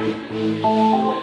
Vas-y.